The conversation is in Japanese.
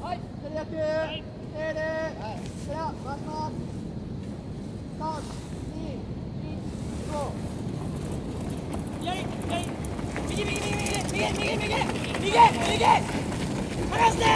はい左野球、はい、A で、はい、では回します三二一左左。右右右右右右右右右離して